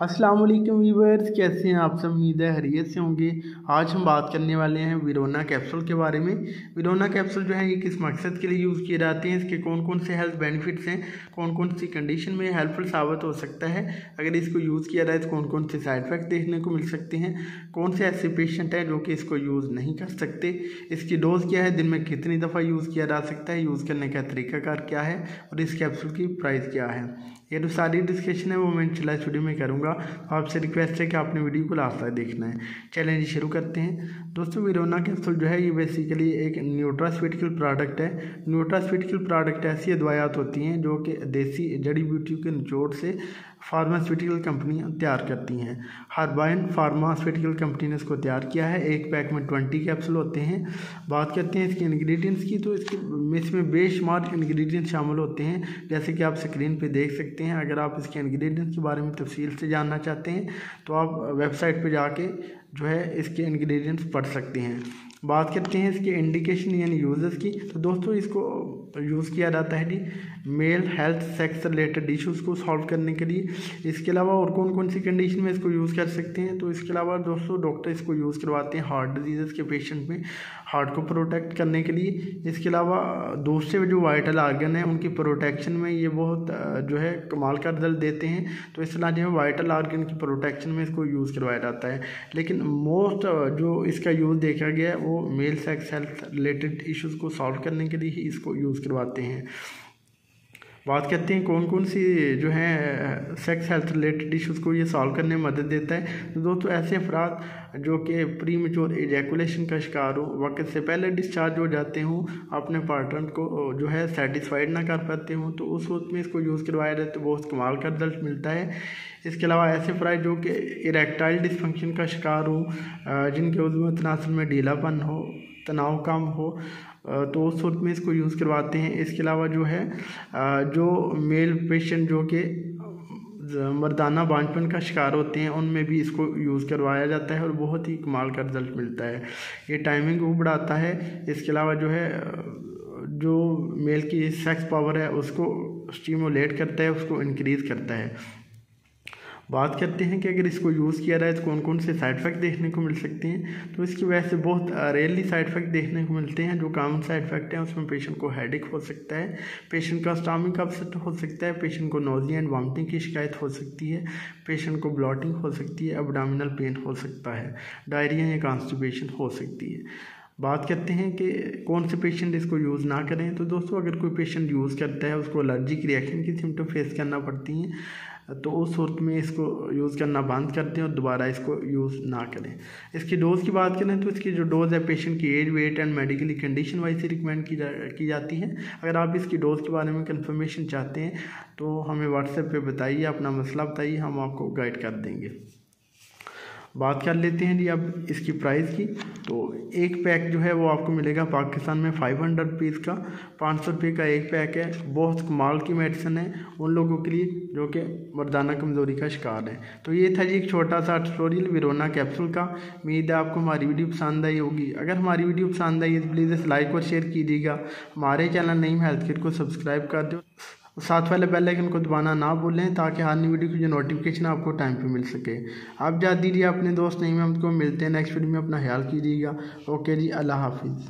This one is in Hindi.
अस्सलाम वालेकुम कैसे हैं आप सब? उम्मीद है हरीत से होंगे। आज हम बात करने वाले हैं विरोना कैप्सूल के बारे में। विरोना कैप्सूल जो है, ये किस मकसद के लिए यूज़ किए जाते हैं? इसके कौन कौन से हेल्थ बेनिफिट्स हैं? कौन कौन सी कंडीशन में हेल्पफुल साबित हो सकता है? अगर इसको यूज़ किया जाए तो कौन कौन से साइड इफ़ेक्ट देखने को मिल सकते हैं? कौन से ऐसे पेशेंट हैं जो कि इसको यूज़ नहीं कर सकते? इसकी डोज़ क्या है? दिन में कितनी दफ़ा यूज़ किया जा सकता है? यूज़ करने का तरीकाकार क्या है? और इस कैप्सूल की प्राइस क्या है? ये जो सारी डिस्कशन है वो मैं चला वीडियो में करूँगा। तो आपसे रिक्वेस्ट है कि आपने वीडियो को लास्ट तक देखना है। चैलेंज शुरू करते हैं। दोस्तों, विरोना कैप्सूल जो है, ये बेसिकली एक न्यूट्रास्पिटिकल प्रोडक्ट है। न्यूट्रास्पिटिकल प्रोडक्ट ऐसी अदवायात होती हैं जो कि देसी जड़ी बूटियों के निचोड़ से फार्मास्यूटिकल कंपनियाँ तैयार करती हैं। हरबाइन फार्मास्यूटिकल कंपनी ने इसको तैयार किया है। एक पैक में ट्वेंटी कैप्सूल होते हैं। बात करते हैं इसके इंग्रेडिएंट्स की तो इसके इसमें बेशुमार इंग्रेडिएंट्स शामिल होते हैं। जैसे कि आप स्क्रीन पे देख सकते हैं, अगर आप इसके इंग्रेडिएंट्स के बारे में तफसील से जानना चाहते हैं तो आप वेबसाइट पर जाके जो है इसके इंग्रेडिएंट्स पढ़ सकते हैं। बात करते हैं इसके इंडिकेशन यानी यूज़र्स की। तो दोस्तों, इसको यूज़ किया जाता है जी male health sex related issues को सॉल्व करने के लिए। इसके अलावा और कौन कौन सी कंडीशन में इसको यूज़ कर सकते हैं? तो इसके अलावा दोस्तों डॉक्टर इसको यूज़ करवाते हैं हार्ट डिज़ीज़ के पेशेंट में हार्ट को प्रोटेक्ट करने के लिए। इसके अलावा दूसरे जो वाइटल आर्गन है, उनकी प्रोटेक्शन में ये बहुत जो है कमाल का रिज़ल्ट देते हैं। तो इस तरह जो है वाइटल आर्गन की प्रोटेक्शन में इसको यूज़ करवाया जाता है। लेकिन मोस्ट जो इसका यूज़ देखा गया है, वो male sex health related issues को सॉल्व करने के लिए ही इसको यूज़ करवाते हैं। बात करते हैं कौन कौन सी जो है सेक्स हेल्थ रिलेटेड इशूज़ को ये सॉल्व करने में मदद देता है। तो दोस्तों, ऐसे अफराद जो कि प्री मेच्योर एजैकुलेशन का शिकार हो, वक्त से पहले डिस्चार्ज हो जाते हों, अपने पार्टनर को जो है सेटिस्फाइड ना कर पाते हों तो उस वक्त में इसको यूज़ करवाया जाए तो बहुत कमाल का रिज़ल्ट मिलता है। इसके अलावा ऐसे अफराद जो कि इरेक्टाइल डिसफंक्शन का शिकार हो जिनके उजू तनासर में ढीलापन हो तनाव कम हो तो उस सूरत में इसको यूज़ करवाते हैं। इसके अलावा जो है जो मेल पेशेंट जो कि मर्दाना बांझपन का शिकार होते हैं, उनमें भी इसको यूज़ करवाया जाता है और बहुत ही कमाल का रिज़ल्ट मिलता है। ये टाइमिंग को बढ़ाता है। इसके अलावा जो है जो मेल की सेक्स पावर है, उसको स्टीमुलेट करता है, उसको इंक्रीज़ करता है। बात करते हैं कि अगर इसको यूज़ किया जाए तो कौन कौन से साइड इफ़ेक्ट देखने को मिल सकते हैं। तो इसकी वजह से बहुत रेयरली साइड इफ़ेक्ट देखने को मिलते हैं। जो कॉमन साइड इफ़ेक्ट हैं, उसमें पेशेंट को हेडेक हो सकता है। पेशेंट का स्टामिक अपसेट हो सकता है। पेशेंट को नोजिया एंड वॉमिटिंग की शिकायत हो सकती है। पेशेंट को ब्लॉटिंग हो सकती है। अबडामिनल पेन हो सकता है। डायरिया या कॉन्स्टिपेशन हो सकती है। बात करते हैं कि कौन से पेशेंट इसको यूज़ ना करें। तो दोस्तों, अगर कोई पेशेंट यूज़ करता है, उसको एलर्जिक रिएक्शन की सिम्टम फेस करना पड़ती हैं। तो उस सूरत में इसको यूज़ करना बंद कर दें और दोबारा इसको यूज़ ना करें। इसकी डोज़ की बात करें तो इसकी जो डोज़ है पेशेंट की age weight and medically condition wise से रिकमेंड की जा, की जाती है। अगर आप इसकी डोज़ के बारे में कंफर्मेशन चाहते हैं तो हमें व्हाट्सएप पर बताइए, अपना मसला बताइए, हम आपको गाइड कर देंगे। बात कर लेते हैं जी अब इसकी प्राइस की। तो एक पैक जो है वो आपको मिलेगा पाकिस्तान में फाइव हंड्रेड रुपीज़ का। पाँच सौ रुपये का एक पैक है। बहुत कमाल की मेडिसिन है। उन लोगों के लिए जो कि मर्दाना कमज़ोरी का शिकार है। तो ये था जी एक छोटा सा ट्यूटोरियल विरोना कैप्सूल का। उम्मीद है आपको हमारी वीडियो पसंद आई होगी। अगर हमारी वीडियो पसंद आई है तो प्लीज़ इस लाइक और शेयर कीजिएगा। हमारे चैनल नहीं हेल्थ केयर को सब्सक्राइब कर दो। साथ वाले बेल आइकन को दबाना ना भूलें ताकि हर नई वीडियो की जो नोटिफिकेशन आपको टाइम पे मिल सके। आप जा दीजिए अपने दोस्त नहीं में हमको मिलते हैं नेक्स्ट वीडियो में, अपना ख्याल कीजिएगा। ओके जी, अल्लाह हाफिज़।